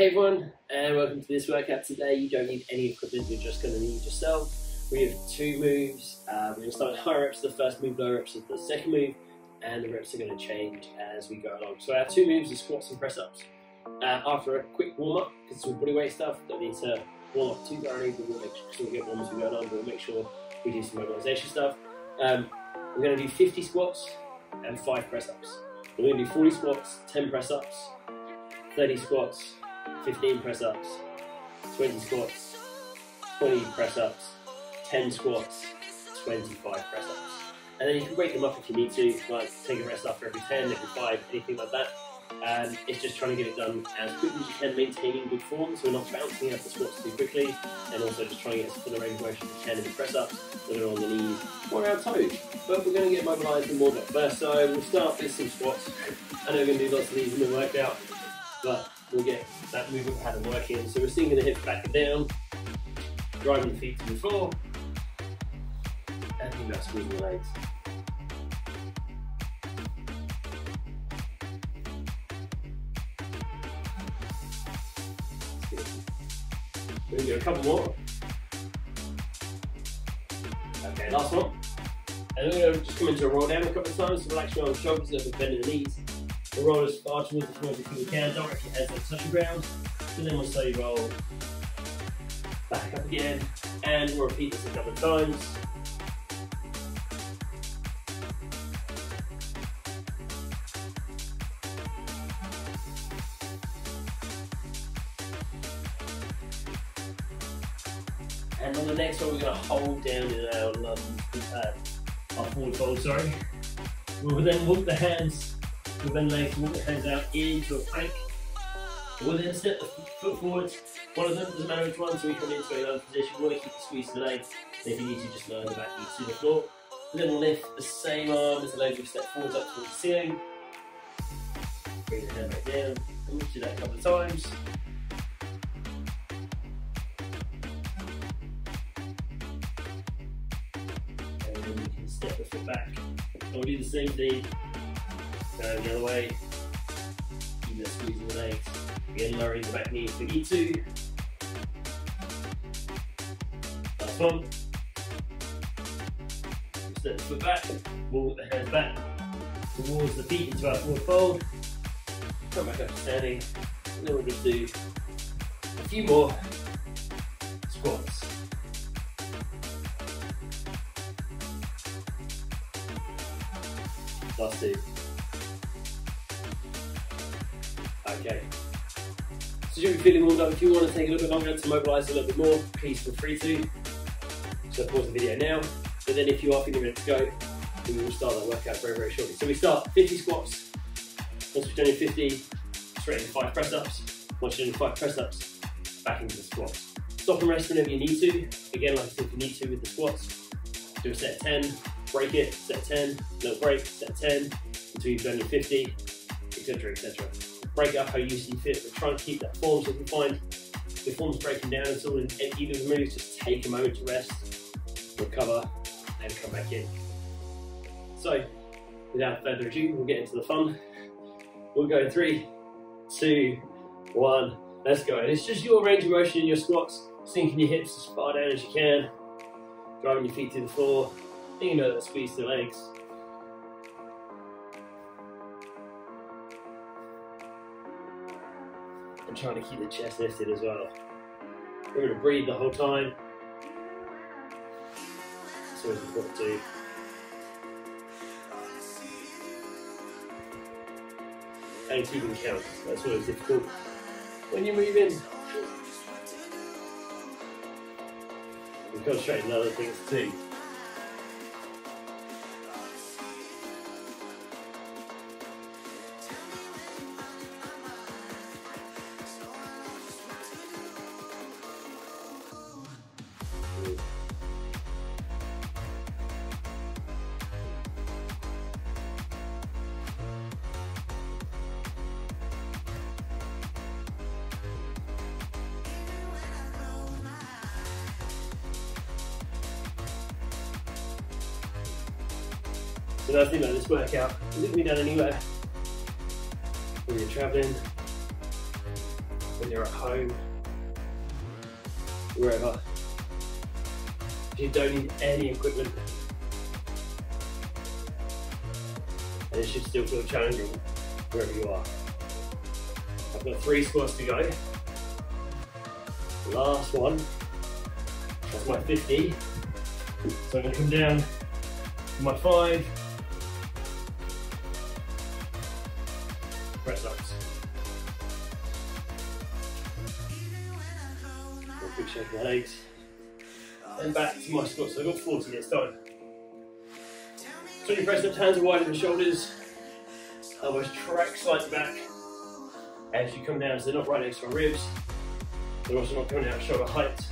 Hey everyone, and welcome to this workout today. You don't need any equipment, you're just going to need yourself. We have two moves. Uh, we're going to start with high reps of the first move, low reps of the second move, and the reps are going to change as we go along. So our two moves are squats and press ups. Uh, after a quick warm up, because it's all body weight stuff, don't need to warm up too thoroughly, but we'll make sure we get warm as we go along, we'll make sure we do some mobilization stuff. Um, we're going to do 50 squats and 5 press ups. We're going to do 40 squats, 10 press ups, 30 squats, 15 press ups, 20 squats, 20 press ups, 10 squats, 25 press ups. And then you can break them up if you need to, like take a rest after every 10, every 5, anything like that. And it's just trying to get it done as quickly as you can, maintaining good form, so we're not bouncing out the squats too quickly, and also just trying to get as full a range of motion as you can in the press ups, whether on the knees or our toes. But we're going to get mobilised and warmed up first, so we'll start with some squats. I know we're going to do lots of these in the workout, but we'll get that movement pattern working. So we're sinking the hips back and down, driving the feet to the floor, and think about squeezing the legs. We're gonna do a couple more. Okay, last one. And then we're gonna just come into a roll down a couple of times, so relax your shoulders, a little bit bending the knees. We'll roll as far towards the floor as we can, don't wreck your heads touch the ground. So then we'll slowly roll back up again, and we'll repeat this a couple of times. And on the next one, we're going to hold down in our lunge, uh, our forward fold, sorry. We will then walk the hands, we'll then legs, walk the hands out into a plank. We'll then step the foot forwards. One of them, doesn't matter which one, so we come into a lunge position. We want to squeeze the leg. And if you need to, just lower the back knee to the floor. And we'll lift the same arm as the leg, we step forwards up towards the ceiling. Bring the hand back down. And we'll do that a couple of times. and then we can step the foot back. And we'll do the same thing, Uh, going the other way, keep that squeezing the legs, again lowering the back knee if we need to. Last one. Step the foot back, walk the hands back towards the feet into our forward fold. Come back up to standing, and then we'll just do a few more squats. Last two. Okay. So you're feeling warmed up. If you want to take a little bit longer to mobilise a little bit more, please feel free to. So pause the video now. But then if you are feeling ready to go, we will start that workout very, very shortly. So we start 50 squats. Once we've done your 50, straight into five press ups. Once you've done five press ups, back into the squats. Stop and rest whenever you need to. Again, like I said, if you need to with the squats, do a set 10, break it, set 10, little break, set 10, until you've done your 50, etc. etc. Break up how you see fit, but try and keep that form so if you find your form's breaking down at all in either of the moves, just take a moment to rest, recover, and come back in. So, without further ado, we'll get into the fun. We'll go three, two, one, let's go. And it's just your range of motion in your squats, sinking your hips as far down as you can, driving your feet to the floor, thinking about that squeeze the legs. And trying to keep the chest lifted as well. We're going to breathe the whole time. So It's always important to. And keeping count. That's always difficult when you're moving. We concentrate on other things too. So that's the about this workout. Can be done anywhere. When you're traveling, when you're at home, wherever. If you don't need any equipment, and it should still feel challenging wherever you are. I've got three squats to go. Last one, that's my 50. So I'm gonna come down to my five, my legs. Then back to my squats. So I've got 40 this time. So you press ups, hands are wide in the shoulders. Elbows track slightly back. As you come down, so they're not right next to my ribs. They're also not coming out shoulder height.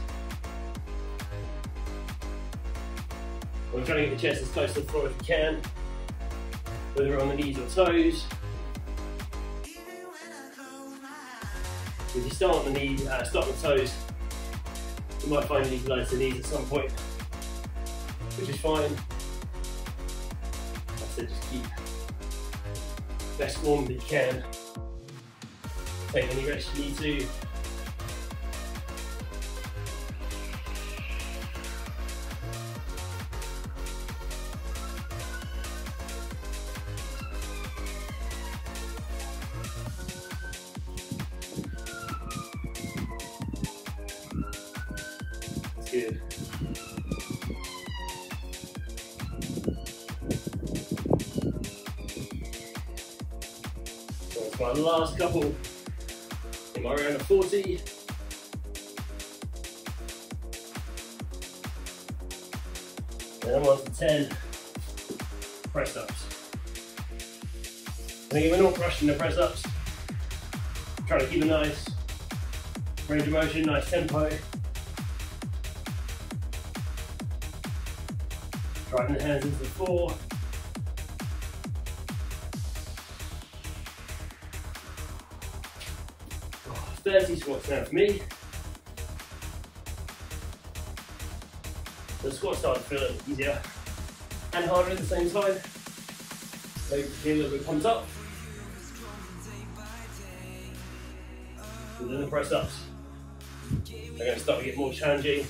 I'm trying to get the chest as close to the floor as you can, whether on the knees or toes. If you start on the knees, uh, start on the toes, you might find you need to lower knees at some point, which is fine. I said just keep best warm that you can. Take any rest you need to. Good. So it's my last couple in my round of 40. And I'm on to 10 press ups. I think we're not rushing the press ups. Trying to keep a nice range of motion, nice tempo. Driving hands into the floor. Oh, 30 squats now for me. The squats start to feel a little easier and harder at the same time. So you feel a little bit pumped up. And then the press ups. They're going to start to get more challenging.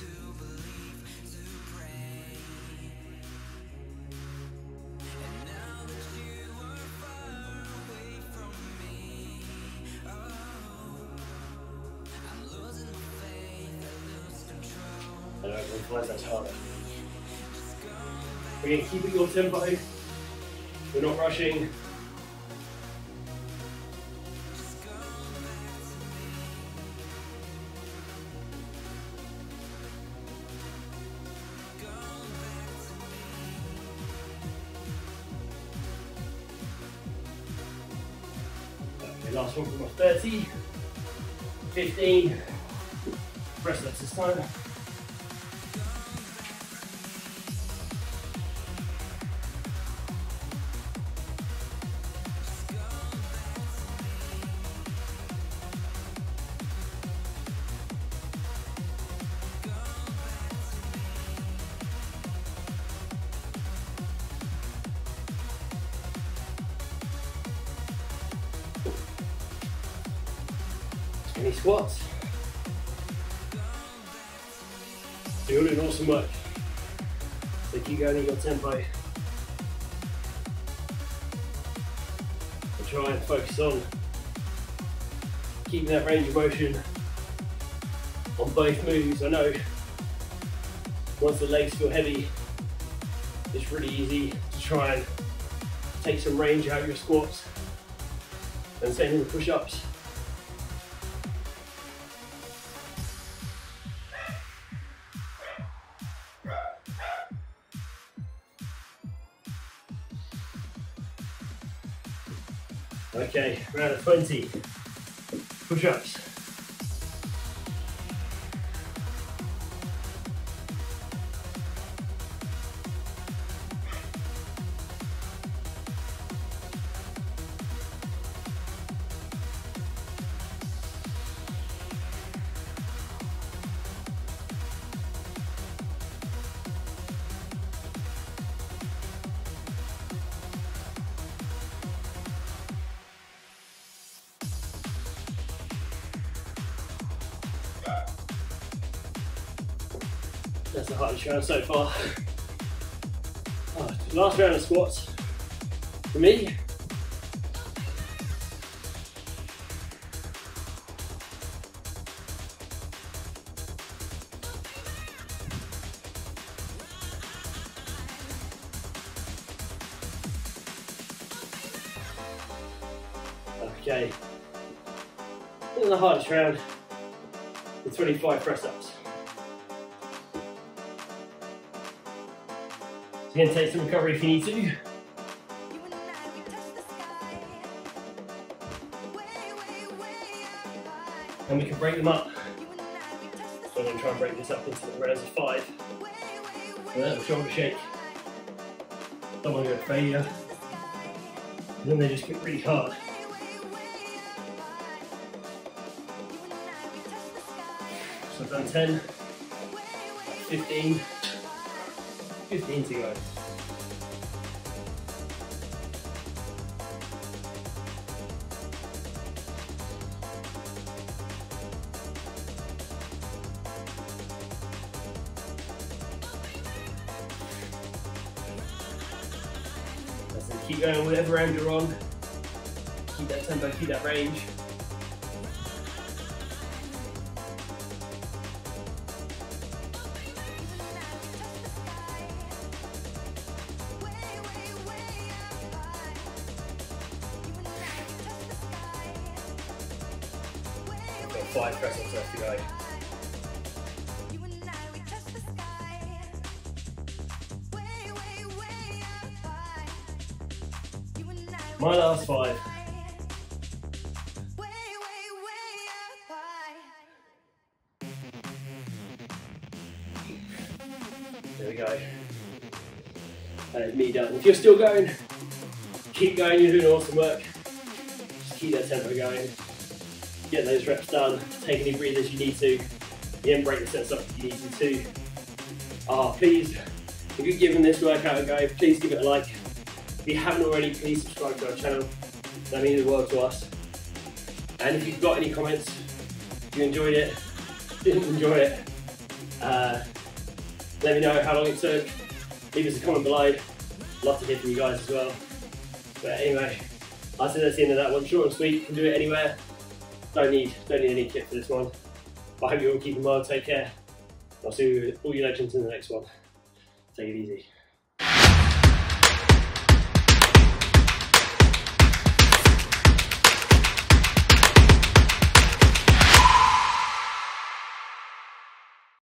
And everyone finds that's harder. To keep it your tempo. We're not rushing. Okay, last one from my 30. 15. Press ups this time. Any squats. Doing awesome work. So keep going in your tempo. And try and focus on keeping that range of motion on both moves. I know once the legs feel heavy, it's really easy to try and take some range out of your squats and same in the push-ups. Okay, round of 20. Push ups. That's the hardest round so far. Oh, last round of squats for me. Okay. And the hardest round, the 25 press ups. Gonna take some recovery if you need to. And we can break them up. So I'm gonna try and break this up into the rounds of five. And a shoulder shake. Don't want to go failure. And then they just get really hard. So I've done 10, 15, 15 to go. Keep going whatever round you're on. Keep that tempo, keep that range. My last five. There we go. That is me done. If you're still going, keep going, you're doing awesome work. Just keep that tempo going. Get those reps done. Take any breathers you need to. Again, break the sets up if you need to. Ah, please, if you're giving this workout a go, please give it a like. If you haven't already, please subscribe to our channel. That means the world to us. And if you've got any comments, if you enjoyed it, didn't enjoy it, uh, let me know how long it took. Leave us a comment below. Love to hear from you guys as well. But anyway, I said that's the end of that one. Short and sweet, can do it anywhere. Don't need, don't need any kit for this one. But I hope you all keep keeping well. Take care. I'll see you all you legends in the next one. Take it easy.